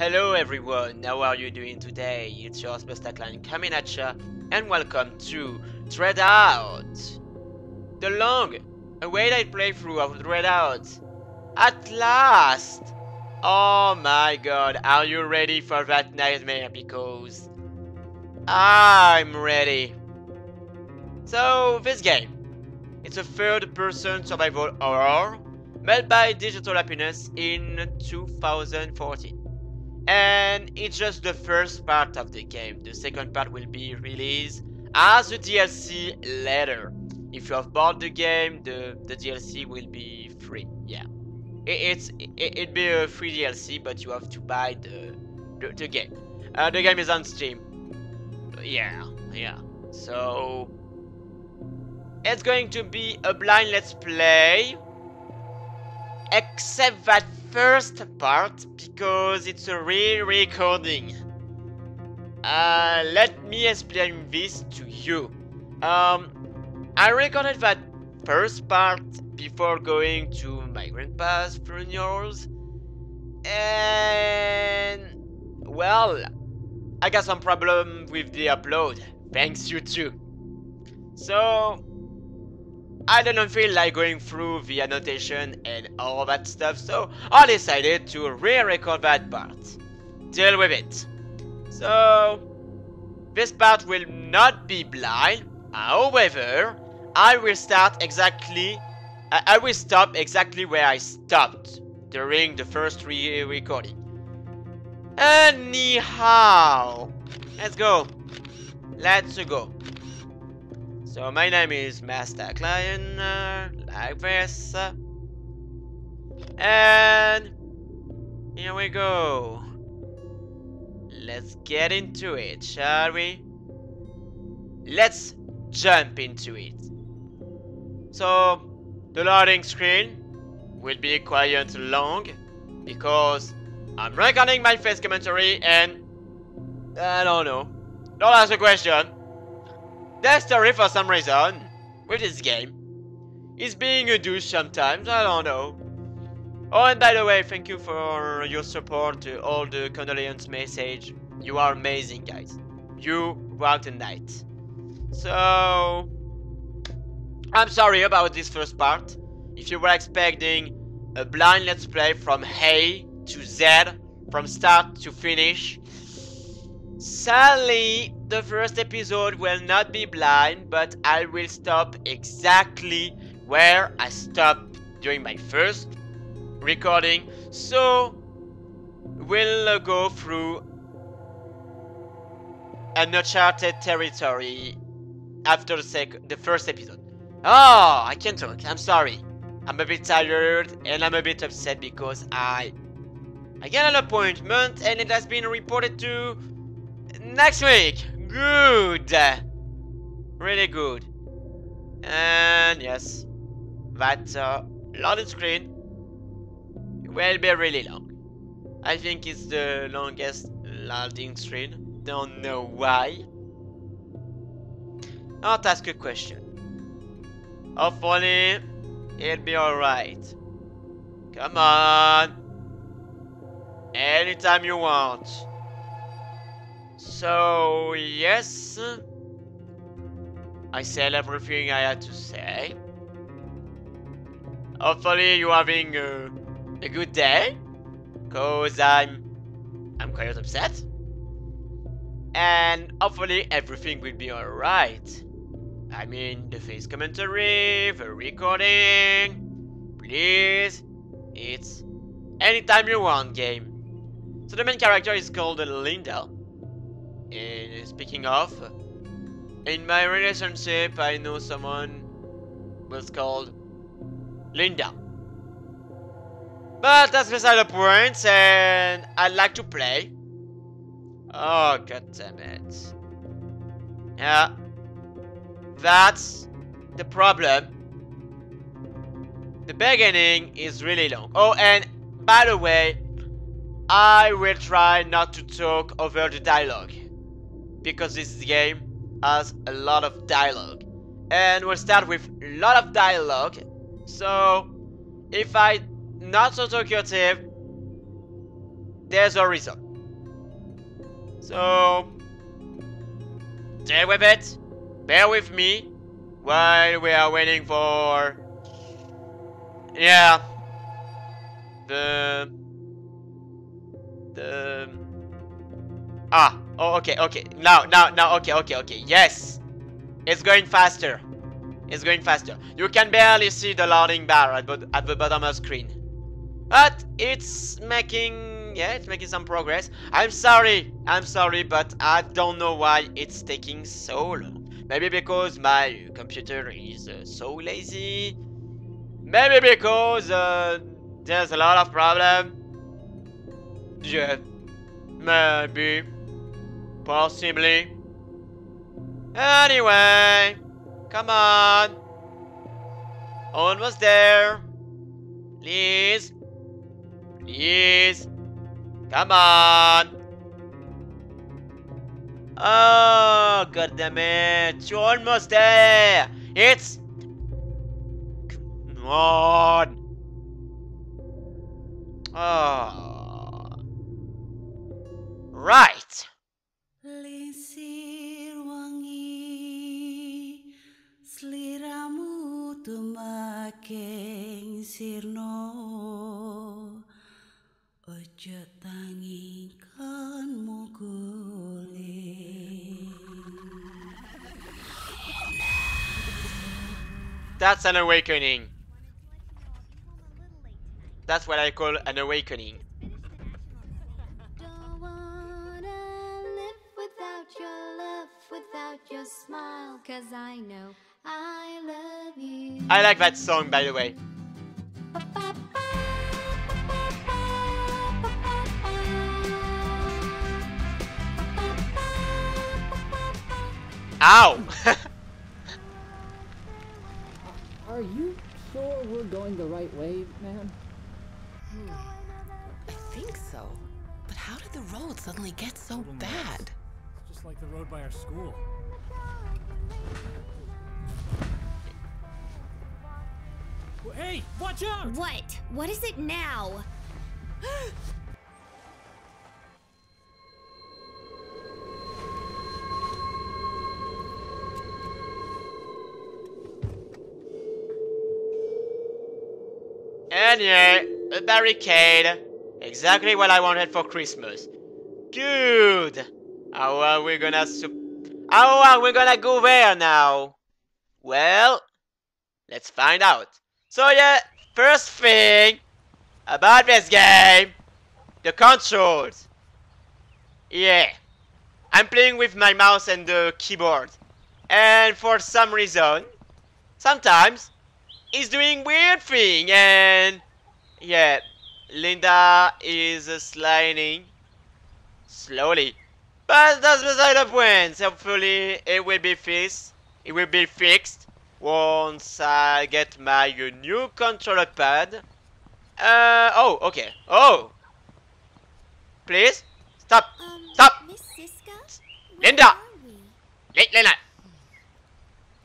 Hello everyone, how are you doing today? It's your MysticLaian coming at ya, and welcome to DreadOut! The long awaited playthrough of DreadOut! At last! Oh my god, are you ready for that nightmare? Because I'm ready. So, this game. It's a third-person survival horror made by Digital Happiness in 2014. And it's just the first part of the game. The second part will be released as a DLC later. If you have bought the game, the, the DLC will be free. Yeah. It, it's it, it'd be a free DLC, but you have to buy the the, the game. Uh, the game is on Steam. Yeah, yeah. So it's going to be a blind let's play. Except that first part because it's a re-recording. Uh, let me explain this to you. Um, I recorded that first part before going to my grandpa's funerals, and well, I got some problem with the upload. Thanks you too. So I do not feel like going through the annotation and all that stuff, so I decided to re-record that part. Deal with it. So, this part will not be blind, however, I will start exactly, I, I will stop exactly where I stopped during the first re-recording. Anyhow, let's go. Let's go. So my name is MysticLaian, uh, like this. And here we go. Let's get into it, shall we? Let's jump into it. So the loading screen will be quite long because I'm recording my face commentary and I don't know. Don't ask a question. The story for some reason with this game is being a douche sometimes, I don't know. Oh, and by the way, thank you for your support, uh, all the condolence message. You are amazing, guys. You brought a night. So, I'm sorry about this first part. If you were expecting a blind let's play from A to Z, from start to finish, sadly, the first episode will not be blind, but I will stop exactly where I stopped during my first recording. So we'll uh, go through an uncharted territory after the sec the first episode. Oh, I can't talk. I'm sorry. I'm a bit tired and I'm a bit upset because I I get an appointment and it has been reported to next week. Good. Really good. And yes, that uh, loading screen will be really long. I think it's the longest loading screen. Don't know why. I'll ask a question. Hopefully, it'll be alright. Come on. Anytime you want. So, yes. I said everything I had to say. Hopefully you're having a, a good day. Cause I'm I'm quite upset. And hopefully everything will be alright. I mean the face commentary, the recording. Please. It's anytime you want game. So the main character is called Linda. And speaking of, in my relationship, I know someone was called Linda. But that's beside the point, and I'd like to play. Oh, god damn it. Yeah. That's the problem. The beginning is really long. Oh, and by the way, I will try not to talk over the dialogue because this game has a lot of dialogue. And we'll start with a lot of dialogue. So, if I not so talkative, there's a reason. So, deal with it. Bear with me while we are waiting for. Yeah. The. The. Ah. Oh, okay, okay. Now, now, now. Okay, okay, okay. Yes. It's going faster. It's going faster. You can barely see the loading bar at, at the bottom of the screen. But it's making... Yeah, it's making some progress. I'm sorry. I'm sorry, but I don't know why it's taking so long. Maybe because my computer is uh, so lazy. Maybe because uh, there's a lot of problem. Yeah. Maybe. Possibly. Anyway. Come on. Almost there. Please. Please. Come on. Oh, god damn it. You're almost there. It's... Come on. Oh. Right. Sliramu tumaking sirno Ojo tangi kan That's an awakening. That's what I call an awakening. Your smile. Cause I know I love you. I like that song, by the way. Ow! Are you sure we're going the right way, man? I think so. But how did the road suddenly get so bad? It's Just like the road by our school. Hey, watch out! What? What is it now? and yeah, a barricade. Exactly what I wanted for Christmas. Good. How are we gonna sup- How are we gonna go there now? Well, let's find out. So yeah, first thing about this game, the controls. Yeah, I'm playing with my mouse and the keyboard. And for some reason, sometimes it's doing weird thing and yeah, Linda is sliding slowly. But that's beside the point. Hopefully it will be fixed. It will be fixed once I get my new controller pad. Uh oh, okay. Oh, please stop, Um, stop, Miss Siska? Where Linda! are we? Lena.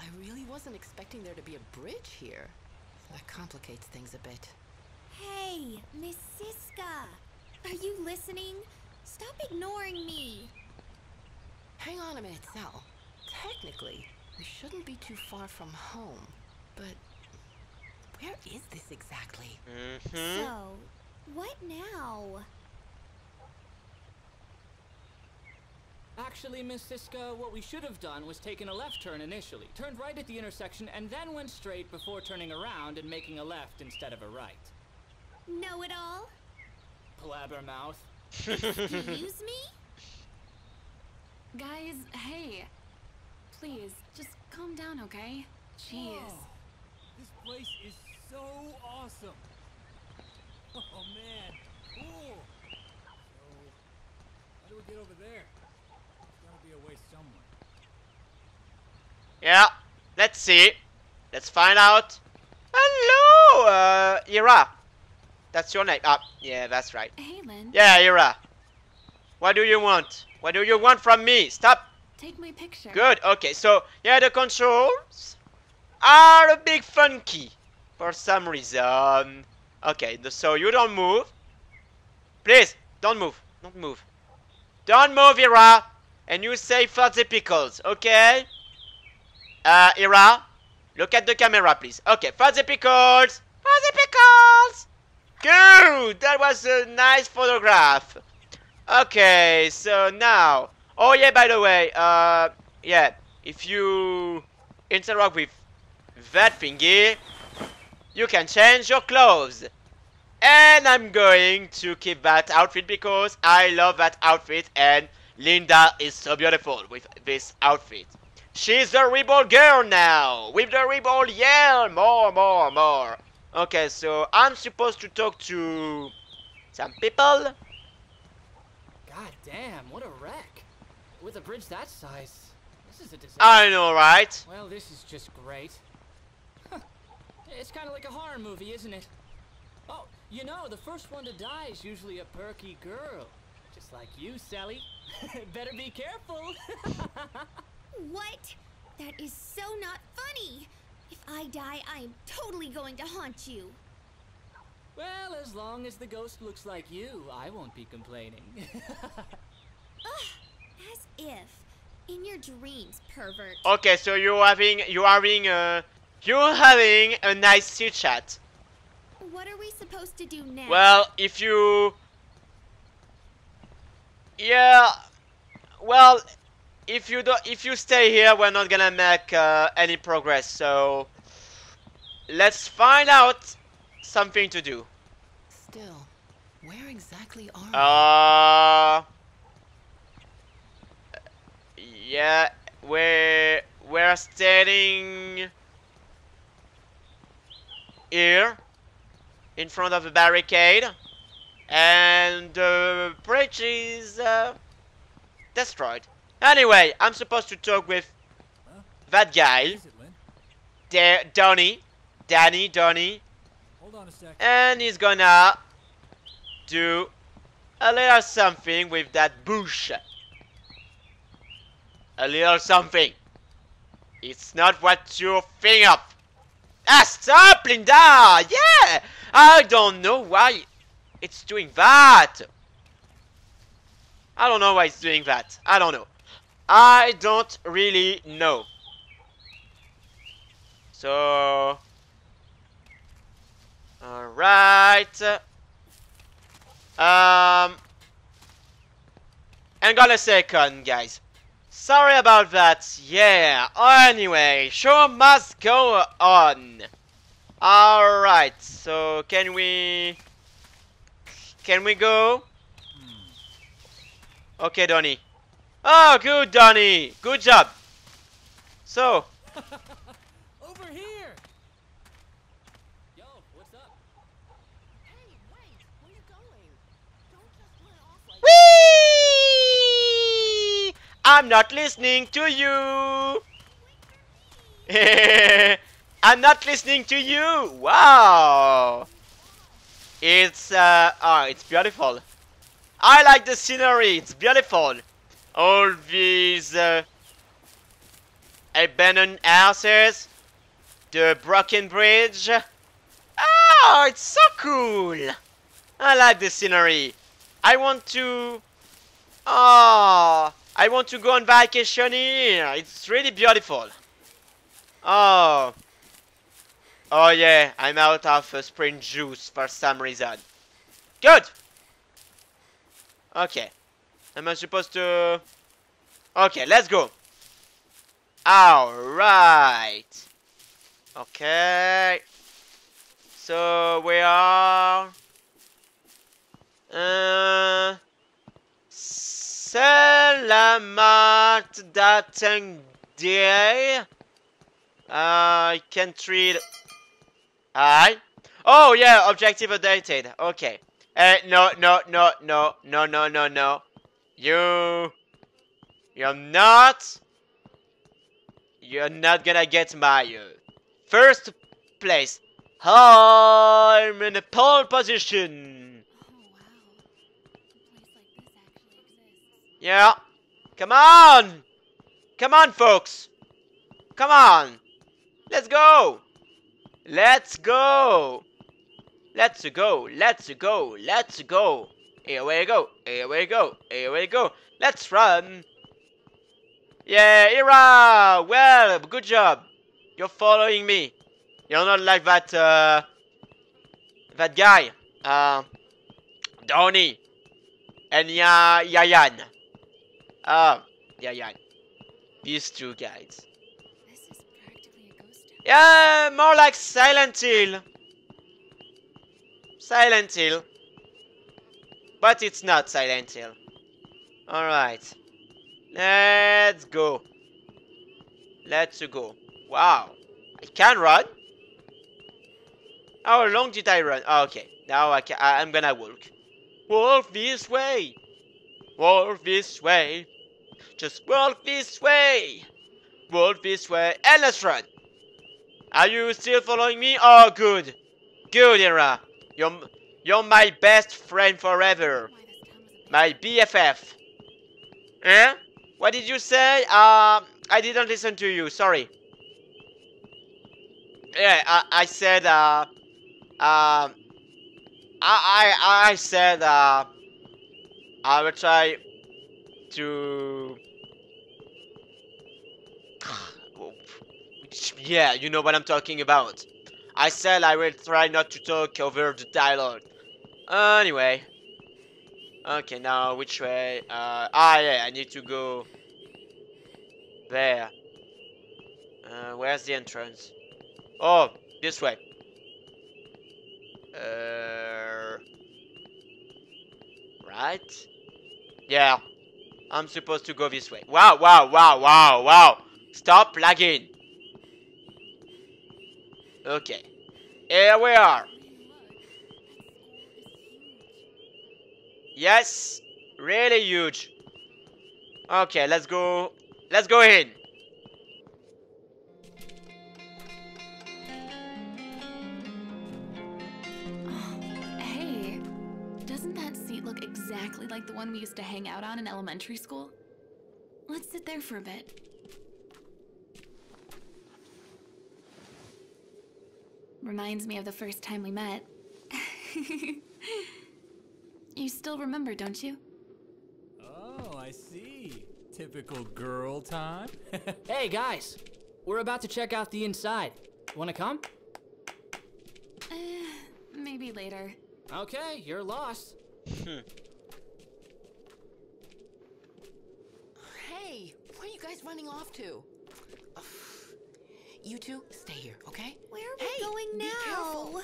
I really wasn't expecting there to be a bridge here. That complicates things a bit. Hey, Miss Siska. Are you listening? Stop ignoring me. Hang on a minute, Sal. Technically, we shouldn't be too far from home. But where is this exactly? Mm-hmm. So, what now? Actually, Miss Siska, what we should have done was taken a left turn initially, turned right at the intersection, and then went straight before turning around and making a left instead of a right. Know it all? Blabbermouth. Excuse me? Guys, hey. Please, just calm down, okay? Jeez. Whoa, This place is so awesome. Oh man, cool. So, how do we get over there? There's gotta be a way somewhere. Yeah, let's see. Let's find out. Hello, uh, Ira. That's your name. Ah, yeah, that's right. Hey, Lynn. Yeah, Ira. What do you want? What do you want from me? Stop. Take my picture. Good. Okay, so yeah, the controls are a big funky for some reason. Okay, so you don't move. Please, don't move. Don't move. Don't move, Ira! And you say fuzzy pickles, okay? Uh, Ira, look at the camera, please. Okay, fuzzy pickles! Fuzzy pickles! Good! That was a nice photograph. Okay, so now... Oh yeah, by the way, uh, yeah, if you interact with that thingy, you can change your clothes. And I'm going to keep that outfit because I love that outfit and Linda is so beautiful with this outfit. She's the rebel girl now! With the rebel yell! More, more, more! Okay, so I'm supposed to talk to some people. God damn, what a wreck. With a bridge that size, this is a disaster. I know, right? Well, this is just great. Huh. It's kind of like a horror movie, isn't it? Oh, you know, the first one to die is usually a perky girl. Just like you, Sally. Better be careful. What? That is so not funny. If I die, I am totally going to haunt you. well, as long as the ghost looks like you, I won't be complaining. As if. In your dreams, pervert. Okay, so you're having you're having a you're having a nice chit chat. What are we supposed to do now? Well, if you yeah, well, if you don't if you stay here, we're not gonna make uh, any progress. So let's find out something to do. Still, where exactly are we? Uh, yeah, we're we're standing here in front of a barricade, and the bridge is uh, destroyed. Anyway, I'm supposed to talk with that guy, Da- Donny, Danny, Donny, Hold on a sec. and he's gonna do a little something with that bush. A little something. It's not what you think of. Ah, stop, Linda! Yeah! I don't know why it's doing that. I don't know why it's doing that. I don't know. I don't really know. So... Alright. Um... Hang on a second, guys. Sorry about that. Yeah. Anyway, show must go on. Alright, so can we... Can we go? Okay, Donny. Oh, good, Donny. Good job. So, Over here! Yo, what's up? Hey, wait! Where you going? Don't just run off like Whee! I'm not listening to you. I'm not listening to you. Wow. It's uh oh, it's beautiful. I like the scenery. It's beautiful. All these uh, abandoned houses, the broken bridge. Oh, it's so cool. I like the scenery. I want to Oh, I want to go on vacation here. It's really beautiful. Oh. Oh yeah, I'm out of uh, spring juice for some reason. Good. Okay. Am I supposed to... Okay, let's go. Alright. Okay. So we are... Uh... Dia. I can't read. I. Oh yeah, objective updated. Okay. Uh, no, no, no, no, no, no, no, no. You. You're not. You're not gonna get my uh, first place. I'm in a pole position. Oh, wow. A place like this actually exists. Yeah. Come on! Come on, folks! Come on! Let's go! Let's go! Let's go! Let's go! Let's go! Here we go. Here we go. Here we go. Let's run. Yeah, Ira! Well, good job. You're following me. You're not like that, uh... That guy. Uh... Donnie. And Ya... Yayan. Uh, Yayan. These two guys. This is practically a ghost. Yeah, more like Silent Hill. Silent Hill. But it's not Silent Hill. Alright. Let's go. Let's go. Wow. I can run? How long did I run? Oh, okay. Now I can, I, I'm gonna walk. Walk this way. Walk this way. Just walk this way. Walk this way. And let's run. Are you still following me? Oh, good. Good, Ira. You're, you're my best friend forever. My BFF. Eh? What did you say? Um, I didn't listen to you. Sorry. Yeah, I, I said, uh, um, I, I, I said, uh, I will try to. Yeah, you know what I'm talking about. I said I will try not to talk over the dialogue. Anyway. Okay, now which way? Uh, ah, yeah, I need to go there. Uh, where's the entrance? Oh, this way. Uh, right? Yeah, I'm supposed to go this way. Wow, wow, wow, wow, wow! Stop lagging. Okay, here we are. Yes, really huge. Okay, let's go. Let's go in. Doesn't seat look exactly like the one we used to hang out on in elementary school? Let's sit there for a bit. Reminds me of the first time we met. you still remember, don't you? Oh, I see. Typical girl time. Hey guys, we're about to check out the inside. Wanna come? Eh, maybe later. Okay, you're lost. Hey, where are you guys running off to? Ugh. You two, stay here, okay? Where are we Hey, going be now? careful.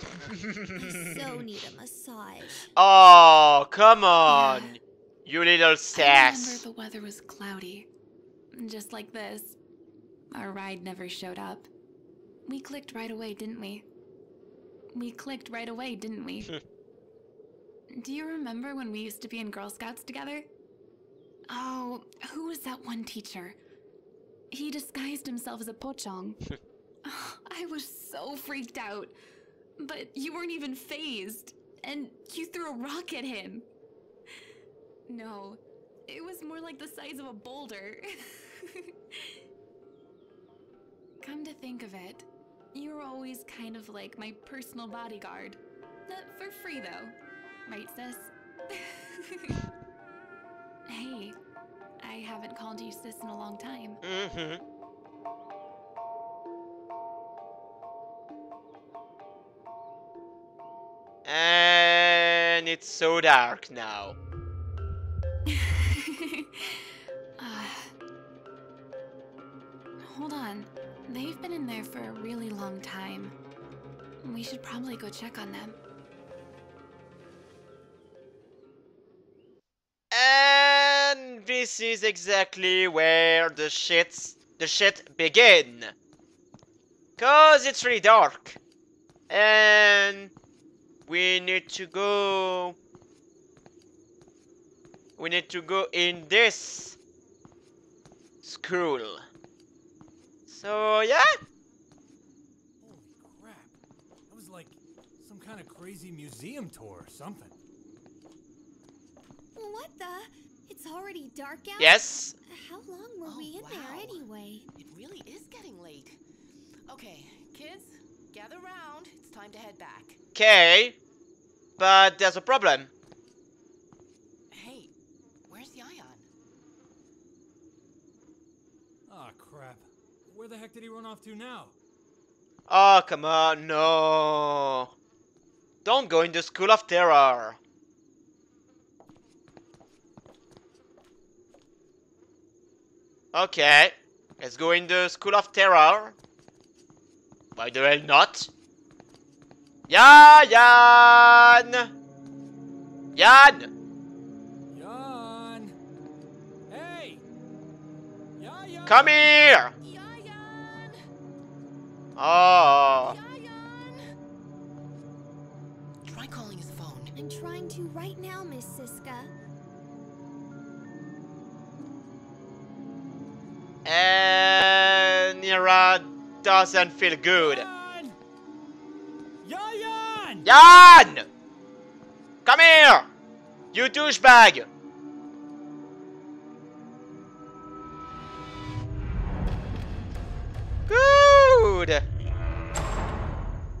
I so need a massage. Oh, come on. You little sass. I remember the weather was cloudy. Just like this. Our ride never showed up. We clicked right away, didn't we? We clicked right away, didn't we? Do you remember when we used to be in Girl Scouts together? Oh, who was that one teacher? He disguised himself as a pocong. Oh, I was so freaked out. But you weren't even phased. And you threw a rock at him. No, it was more like the size of a boulder. Come to think of it, you were always kind of like my personal bodyguard. Uh, for free, though. Right, sis? hey, I haven't called you sis in a long time. Mm-hmm. And it's so dark now. They've been in there for a really long time. We should probably go check on them. And this is exactly where the shits the shit begin. Cause it's really dark. And we need to go we need to go in this school. So yeah, Holy crap. That was like some kind of crazy museum tour or something. What the? It's already dark out? yes. How long were Oh, we in there oh, anyway? It really is getting late. Okay, kids, gather round. It's time to head back. Okay. But there's a problem. Hey, where's Yayan? Ah, crap. Where the heck did he run off to now? Oh, come on, no. Don't go in the School of Terror. Okay, let's go in the School of Terror. Why the hell not? Yan! Yan! Jan! Hey! Yayan! Come here! Yayan! Oh. Try calling his phone. I'm trying to right now, Miss Siska. And Nira doesn't feel good. Jan! Yayan! Jan! Come here! You douchebag! Good!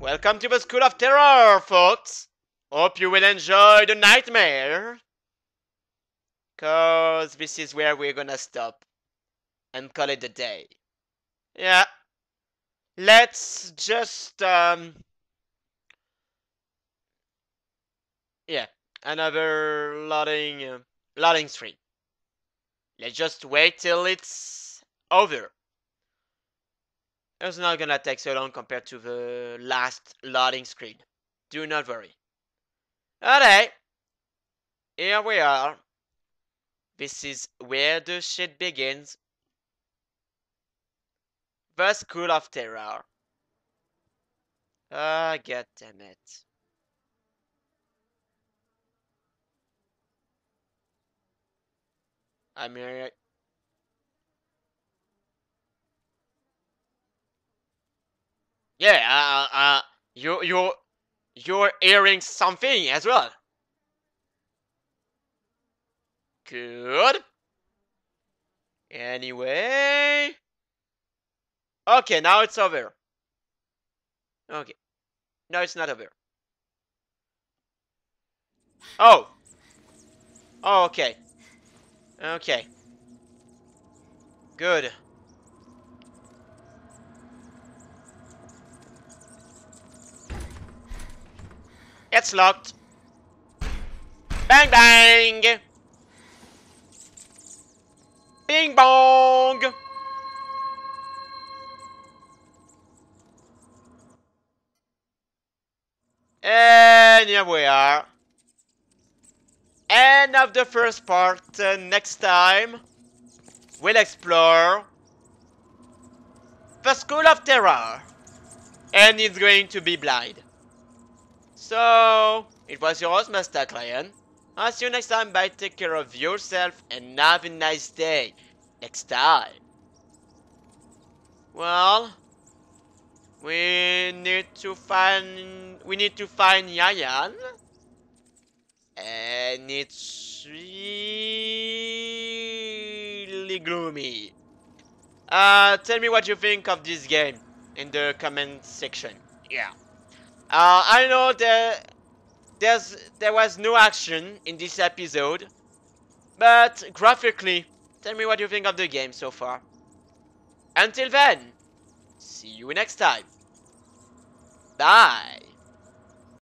Welcome to the School of Terror, folks! Hope you will enjoy the nightmare! Cause this is where we're gonna stop and call it a day. Yeah. Let's just, um, Yeah, another loading uh, loading screen. Let's just wait till it's over. It's not gonna take so long compared to the last loading screen. Do not worry. Alright. Here we are. This is where the shit begins. The School of Terror. Ah, god damn it. I mean, yeah, uh, uh, you, you, you're hearing something as well. Good. Anyway. Okay, now it's over. Okay. No, it's not over. Oh. Oh, okay. Okay. Good. It's locked. Bang bang! Bing bong! And here we are. End of the first part. Uh, next time, we'll explore the School of Terror. And it's going to be blind. So, it was your MysticLaian. I'll see you next time. Bye, take care of yourself, and have a nice day. Next time. Well, we need to find we need to find Yayan. And it's really gloomy. Uh, tell me what you think of this game in the comment section. Yeah. Uh, I know that there's there was no action in this episode, but graphically, tell me what you think of the game so far. Until then, see you next time. Bye.